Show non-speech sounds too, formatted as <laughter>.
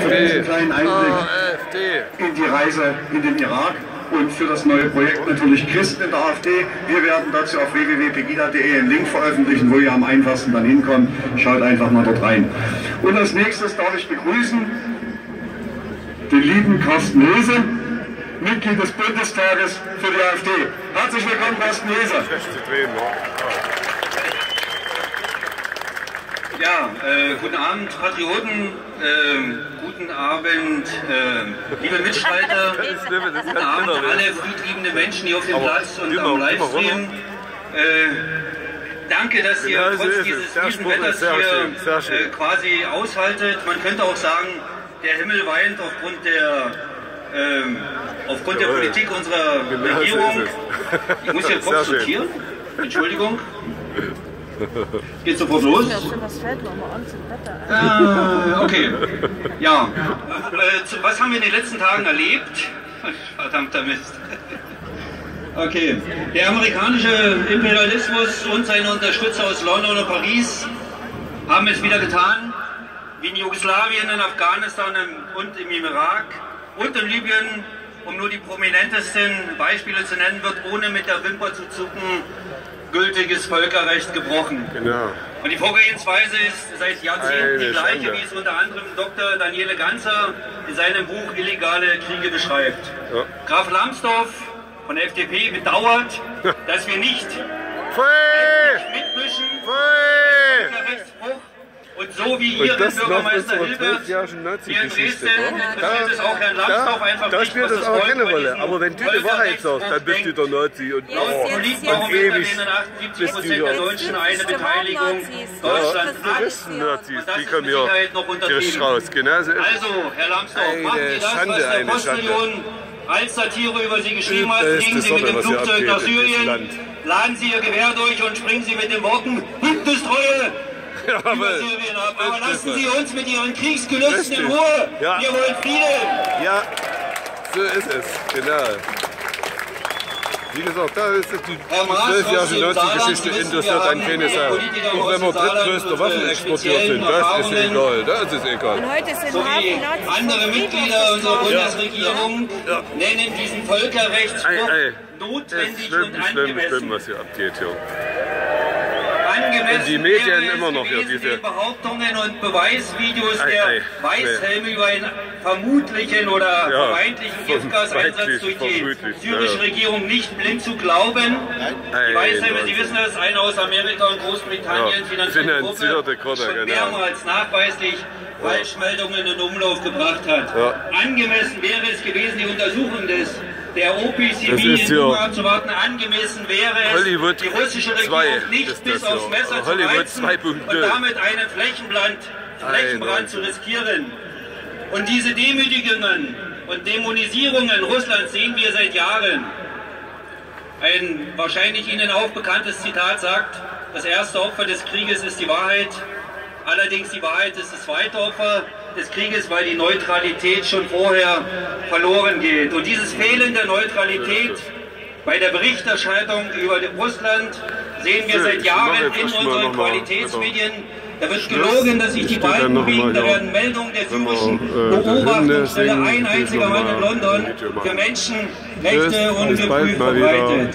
für diesen kleinen Einblick in die Reise in den Irak und für das neue Projekt natürlich Christen in der AfD. Wir werden dazu auf www.pegida.de einen Link veröffentlichen, wo ihr am einfachsten dann hinkommt. Schaut einfach mal dort rein. Und als nächstes darf ich begrüßen den lieben Carsten Hese, Mitglied des Bundestages für die AfD. Herzlich willkommen, Carsten Hese. Ja, äh, guten Abend, Patrioten, äh, guten Abend, äh, liebe Mitstreiter, <laughs> guten Abend alle friedliebende Menschen hier auf dem Platz und am Livestream. Äh, danke, dass ihr Genau trotz dieses. Der miesen Wetters hier schön. äh, quasi aushaltet. Man könnte auch sagen, der Himmel weint aufgrund der ähm, aufgrund der Jawohl. Politik unserer Genau Regierung. Ich muss hier <laughs> kurz sortieren. Entschuldigung. Geht sofort los. Ah, okay. Ja. Äh, was haben wir in den letzten Tagen erlebt? <laughs> Verdammter Mist. Okay. Der amerikanische Imperialismus und seine Unterstützer aus London und Paris haben es wieder getan, wie in Jugoslawien, in Afghanistan und im Irak und in Libyen, um nur die prominentesten Beispiele zu nennen, wird ohne mit der Wimper zu zucken gültiges Völkerrecht gebrochen. Genau. Und die Vorgehensweise ist seit Jahrzehnten die gleiche, wie es unter anderem Dr. Daniele Ganzer in seinem Buch Illegale Kriege beschreibt. Ja. Graf Lambsdorff von der FDP bedauert, dass wir nicht Pfui! mitmischen Pfui! So wie hier das der Bürgermeister Hilbert hier in. Dresden wa? interessiert es auch Herrn Lambsdorff einfach da nicht, spielt das Volk keine Rolle. Aber wenn du die Wahrheit sagst, dann bist du der Nazi. Und, oh, und ewig. denen 78 bist Prozent du der ja- Deutschen eine Beteiligung Nazis. Deutschland Das ist das die kommen untertrieben. frisch raus. Genau so ist es. Also, Herr Lambsdorff, Eine machen Sie das, Schande, was der Postillon als Satire über Sie geschrieben hat, fliegen Sie mit dem Flugzeug nach Syrien, laden Sie Ihr Gewehr durch und springen Sie mit den Worten Über Jawohl. Syrien ab. Aber lassen Sie uns mit Ihren Kriegsgelüsten in. Ruhe. Ja. Wir wollen Frieden. Ja, so ist es. Genau. Wie gesagt, da ist die Herr Maas, zwölfjährige Saarland interessiert dann keine Sau. Aus wenn wir drittgrößter Waffenexporteur sind, das ist egal. Das ist egal. Und heute sind So andere Mitglieder unserer. Bundesregierung Ja. nennen diesen Völkerrechtsbruch Ey, ey. Das notwendig ist schlimm, und schlimm, schlimm, was hier abgeht. Ja. Und die Medien wäre immer noch hier, gewesen, diese- den Behauptungen und Beweisvideos Ei, der ei, Weißhelme über einen vermutlichen oder Ja, vermeintlichen Giftgaseinsatz durch die vermutlich, syrische ja. Regierung nicht blind zu glauben. Die Ei, Weißhelme, Sie wissen das, eine aus Amerika und Großbritannien Ja, finanzierte Gruppe, Gruppe, schon genau. mehrmals nachweislich Falschmeldungen in Umlauf gebracht hat. Ja. Angemessen wäre es gewesen, die Untersuchung des der ist in Dubai abzuwarten. Angemessen wäre es, Hollywood die russische Regierung 2 nicht bis aufs. Messer zu Hollywood reizen 2.0. und damit einen Flächenbrand, Flächenbrand zu riskieren. Und diese Demütigungen und Dämonisierungen Russlands sehen wir seit Jahren. Ein wahrscheinlich Ihnen auch bekanntes Zitat sagt, das erste Opfer des Krieges ist die Wahrheit, allerdings die Wahrheit ist das zweite Opfer des Krieges, weil die Neutralität schon vorher verloren geht. Und dieses Fehlen der Neutralität bei der Berichterstattung über Russland sehen wir seit Jahren in unseren Qualitätsmedien. Da wird gelogen, dass sich die werden Meldungen der Wenn wir, syrischen äh, Beobachtungsstelle ein einziger Mann in London für Menschenrechte ungeprüft mal wieder. verbreitet.